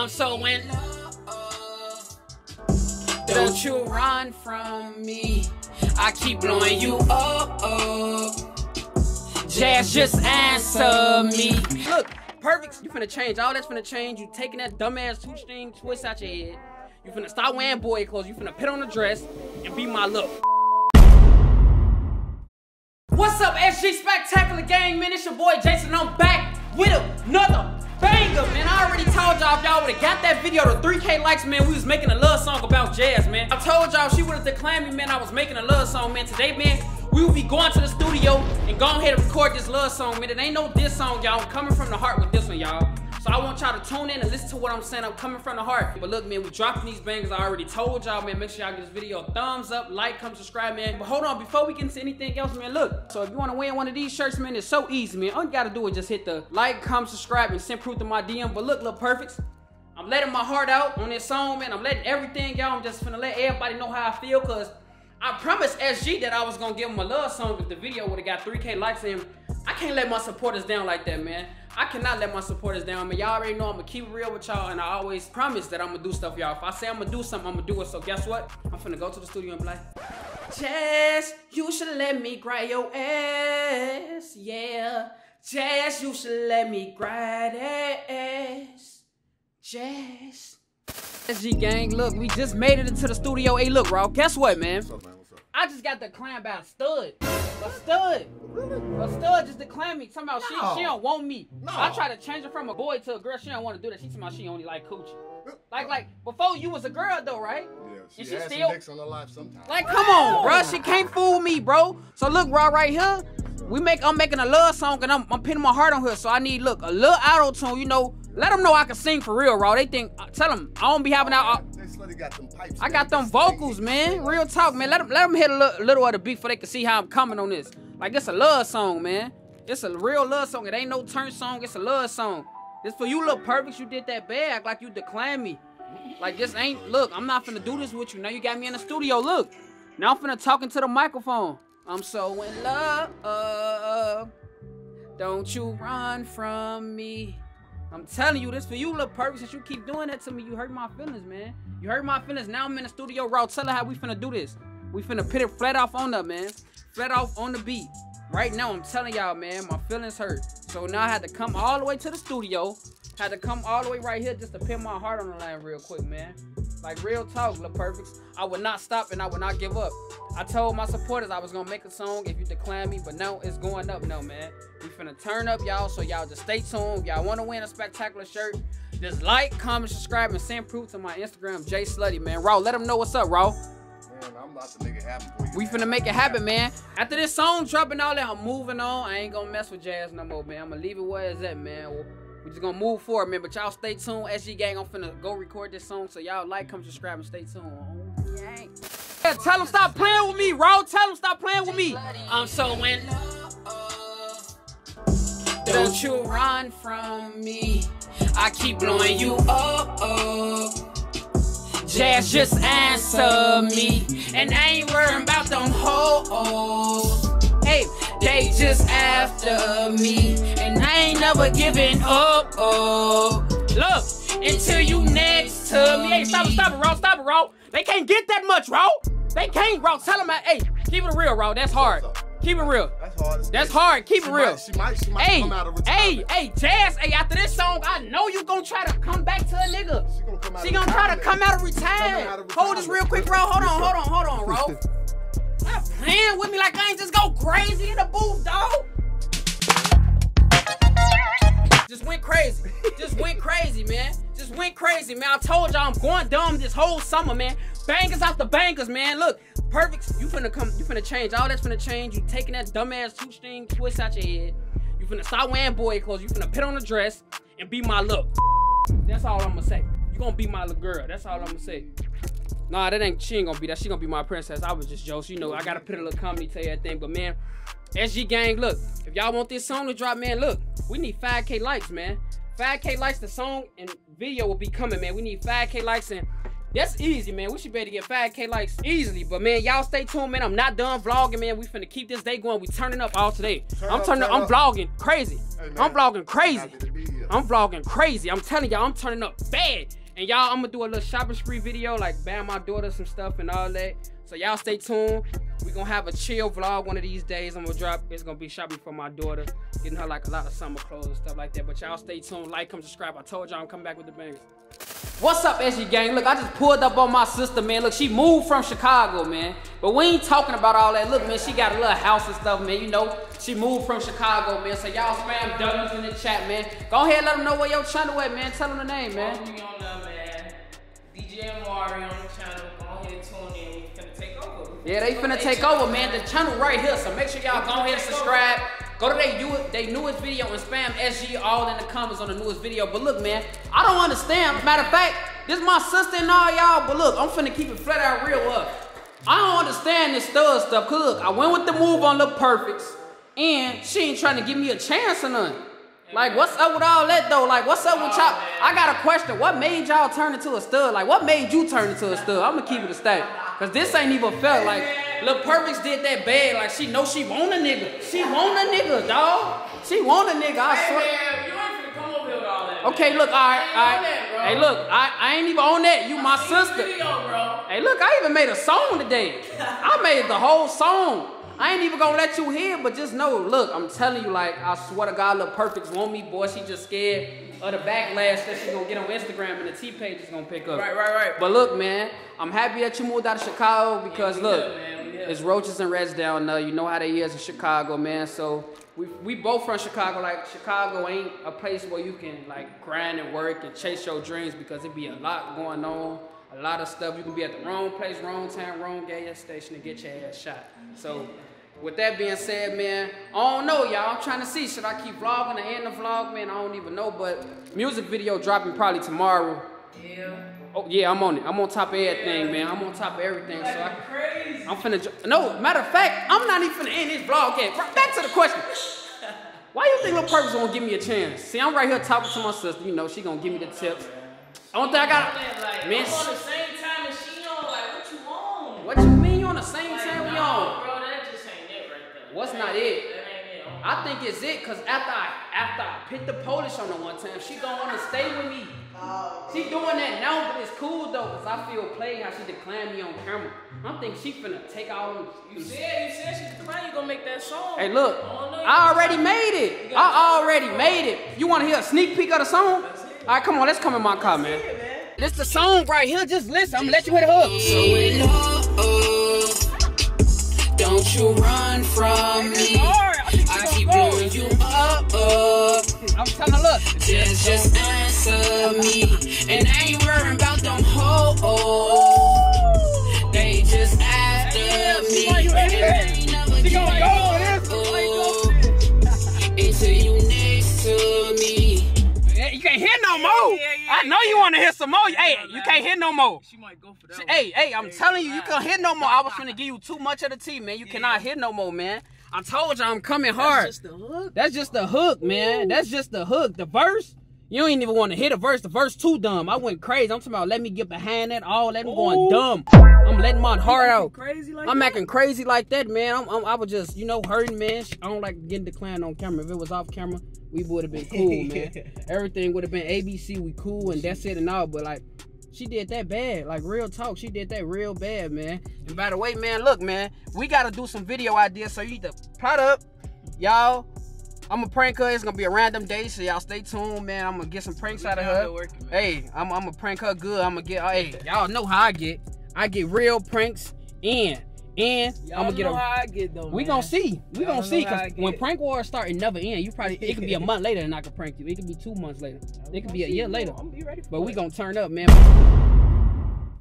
I'm so in love. Don't you run from me. I keep blowing you up. up. Jazz, just answer me. Look, perfect. You finna change. All that's finna change. You taking that dumbass two string twist out your head. You finna stop wearing boy clothes. You finna put on a dress and be my look. What's up, SG Spectacular Gang, man? It's your boy Jason. I'm back with another banger, man. I already told y'all if y'all would've got that video to 3K likes, man, we was making a love song about Jazz, man. I told y'all she would've declined me, man. I was making a love song, man. Today, man, we will be going to the studio and go ahead and record this love song, man. It ain't no diss song, y'all. Coming from the heart with this one, y'all. So I want y'all to tune in and listen to what I'm saying. I'm coming from the heart. But look, man, we dropping these bangers. I already told y'all, man. Make sure y'all give this video a thumbs up, like, come subscribe, man. But hold on, before we get into anything else, man, look. So if you want to win one of these shirts, man, it's so easy, man. All you gotta do is just hit the like, comment, subscribe, and send proof to my DM. But look, look, perfects. I'm letting my heart out on this song, man. I'm letting everything out. I'm just finna let everybody know how I feel, cause I promised SG that I was gonna give him a love song if the video would've got 3K likes and I can't let my supporters down like that, man. I cannot let my supporters down, man. Y'all already know I'm gonna keep real with y'all, and I always promise that I'm gonna do stuff, y'all. If I say I'm gonna do something, I'm gonna do it. So guess what? I'm finna go to the studio and like, Jazz, you should let me grind your ass, yeah. Jazz, you should let me grind ass, Jazz. SG gang, look, we just made it into the studio. Hey, look, bro, guess what, man? What's up, man? What's up? I just got declined by a stud. A stud. A stud just declined me. Talking about No. she, she don't want me. No. I try to change her from a boy to a girl. She don't want to do that. She talking about she only like coochie. Like, like, before you was a girl though, right? Yeah, she, And she still- dicks on her life sometimes. Like, come on, bro. She can't fool me, bro. So look, bro, right here, we make. I'm making a love song, and I'm, I'm pinning my heart on her. So I need look a little auto tune. You know, let them know I can sing for real, bro. They think. Uh, tell them I don't be having out. Uh, J Slutty got them pipes. I got them vocals, man. Real talk, man. Let them let them hit a little, little of the beat so they can see how I'm coming on this. Like it's a love song, man. It's a real love song. It ain't no turn song. It's a love song. This for you, look perfect. You did that bad. Act like you declined me. Like this ain't. Look, I'm not finna do this with you. Now you got me in the studio. Look. Now I'm finna talk into the microphone. I'm so in love. Don't you run from me. I'm telling you this for you, look perfect. Since you keep doing that to me, you hurt my feelings, man. You hurt my feelings. Now I'm in the studio, raw. Tell her how we finna do this. We finna put it flat off on the man. Flat off on the beat. Right now, I'm telling y'all, man, my feelings hurt. So now I had to come all the way to the studio. Had to come all the way right here just to pin my heart on the line real quick, man. Like real talk, Lil Perfects. I would not stop and I would not give up. I told my supporters I was gonna make a song if you decline me, but now it's going up now, man. We finna turn up, y'all, so y'all just stay tuned. Y'all wanna win a spectacular shirt, just like, comment, subscribe, and send proof to my Instagram, J Slutty, man. Raw, let them know what's up, Raw. Man, I'm about to make it happen for you. We finna make it happen, man. After this song dropping all that, I'm moving on. I ain't gonna mess with jazz no more, man. I'm gonna leave it where it's at, man. We just gonna move forward, man. But y'all stay tuned. SG Gang, I'm finna go record this song. So y'all like, come subscribe, and stay tuned. Oh, yeah. Yeah, tell them stop playing with me, Raw. Tell them stop playing with me. I'm so in love. Don't you run from me. I keep blowing you up. up. Jazz, just answer me. And I ain't worrying about them hoes. Hey, they just after me. And I ain't never giving up. Oh. Look, until you next to me. Hey, stop it, stop it, Raw, stop it, Raw. They can't get that much, Raw. They can't, Raw. Tell them, hey, keep it real, Raw. That's hard. Keep it real. That's hard. That's hard. Keep She it real. Might, she might. She might Hey, come out of hey, retirement. hey, Jazz, hey, after this song, I know you gonna try to come back to a nigga. She gonna come out. She gonna try to come out of retirement. out of Hold this real quick, bro. Hold on, hold on, hold on, bro. Stop playing with me like I ain't just go crazy in the booth, dog. Just went crazy. Just went crazy, man. Just went crazy, man. I told y'all I'm going dumb this whole summer, man. Bangers after bangers, man. Look, perfect. You finna come, you finna change. All that's finna change. You taking that dumbass two string twist out your head. You finna stop wearing boy clothes. You finna put on a dress and be my look. That's all I'm gonna say. You gonna be my little girl. That's all I'm gonna say. Nah, that ain't she ain't gonna be that. She gonna be my princess. I was just joking. You know, I gotta put a little comedy to everything. But man, SG gang, look, if y'all want this song to drop, man, look, we need 5k likes, man. 5k likes, the song and video will be coming, man. We need 5k likes and That's easy, man. We should be able to get 5K likes easily. But man, y'all stay tuned, man. I'm not done vlogging, man. We finna keep this day going. We turning up all today. Turn I'm up, turning turn I'm vlogging crazy. Hey. I'm vlogging crazy. Happy to be here. I'm vlogging crazy. I'm telling y'all, I'm turning up bad. And y'all, I'm gonna do a little shopping spree video, like buying my daughter some stuff and all that. So y'all stay tuned. We gonna have a chill vlog one of these days. I'm gonna drop, it's gonna be shopping for my daughter, getting her like a lot of summer clothes and stuff like that. But y'all stay tuned, like, come subscribe. I told y'all I'm coming back with the bangers. What's up, SG gang? Look, I just pulled up on my sister, man. Look, she moved from Chicago, man. But we ain't talking about all that. Look, man, she got a little house and stuff, man. You know, she moved from Chicago, man. So y'all spam W's in the chat, man. Go ahead, let them know where your channel at, man. Tell them the name, man. Follow me on there, man. Yeah, they finna take over, man. The channel right here. So make sure y'all go ahead and subscribe. Go to their they newest video and spam SG all in the comments on the newest video. But look, man, I don't understand. Matter of fact, this my sister and all y'all. But look, I'm finna keep it flat out real up. I don't understand this stud stuff. Cause look, I went with the move on Lil Perfects, and she ain't trying to give me a chance or nothing. Like, what's up with all that though? Like, what's up with y'all? I got a question. What made y'all turn into a stud? Like, what made you turn into a stud? I'm gonna keep it a stack. Cause this ain't even felt like Lil Perfects did that bad. Like, she know she want a nigga. She want a nigga, dog. She want a nigga. I Hey, swear. man, you ain't finna come over here with all that. Okay, man. look, all right, I ain't on that. Hey, look, I, I ain't even on that. You my sister. Video. Hey, look, I even made a song today. I made the whole song. I ain't even gonna let you hear, but just know, look, I'm telling you, like, I swear to God, Lil Perfects want me, boy. She just scared of the backlash that she gonna get on Instagram and the T page is gonna pick up. Right, right, right. But look, man, I'm happy that you moved out of Chicago because we look, good, it's roaches and reds down there. You know how they is in Chicago, man. So we we both from Chicago. Like Chicago ain't a place where you can like grind and work and chase your dreams because it'd be a lot going on. A lot of stuff. You can be at the wrong place, wrong time, wrong gas station and get your ass shot. So with that being said, man, I don't know, y'all. I'm trying to see. Should I keep vlogging or end the vlog, man? I don't even know. But music video dropping probably tomorrow. Yeah. Oh yeah, I'm on it. I'm on top of everything, man. I'm on top of everything. So I, Crazy. I'm finna. No, matter of fact, I'm not even finna end this vlog yet. Back to the question. Why you think Lil Perfects gonna give me a chance? See, I'm right here talking to my sister. You know, she gonna give me the tips. Only thing I got, Like, man. I'm on the same time as she on. Like, what you on? What you mean you on the same Like, time we no, on? Bro, that just ain't it right there. What's not it? That ain't it. Oh, I think it's it, cause after I after I picked the Polish on her one time, she gonna wanna stay with me. She doing that now, but it's cool though, cause I feel played how she declined me on camera. I think thinking she finna take all them. You said, you said she declined. You gonna make that song. Hey, look, Oh, no, I already made it. I already made it. You want to hear a sneak peek of the song? All right, come on, let's come in my car, man. This the song right here. Just listen. I'm gonna let you hear the hook. So in love, don't you run from me. I keep blowing you up, up. I'm trying to look. Just, just answer me. And I ain't worrying about them hoes. They just after me. And never She gonna go give for up this. until you next to me. Eh, you can't hear no more. I know you want to hear some more. Hey, you can't hear no more. She might go for that. Hey, hey, I'm telling you, you can't hear no more. I was gonna give you too much of the tea, man. You cannot hear no more, man. I told you I'm coming hard. Just the hook. That's just the hook, man. That's just the hook. The verse, you ain't even want to hit a verse. The verse too dumb. I went crazy. I'm talking about let me get behind that all. Let me going dumb. I'm letting my heart out. Crazy like I'm that? acting crazy like that, man. I'm, I'm, I was just, you know, hurting, man. I don't like getting declined on camera. If it was off camera, we would have been cool, man. Everything would have been ABC. We cool and that's it and all. But like, she did that bad. Like real talk, she did that real bad, man. And by the way, man, look, man, we gotta do some video ideas. So you need to plot up, y'all. I'm a prank her. It's gonna be a random day, so y'all stay tuned, man. I'm gonna get some pranks out of her. working. Hey, I'm, I'm gonna prank her good. I'm gonna get. Hey, y'all know how I get. I get real pranks and and I'm gonna get know a. how I get though. We man. gonna see. We gonna see. Cause when prank wars start, it never end. You probably it could be a month later and I could prank you. It could be two months later. It could be a year later. I'm be ready But we gonna turn up, man.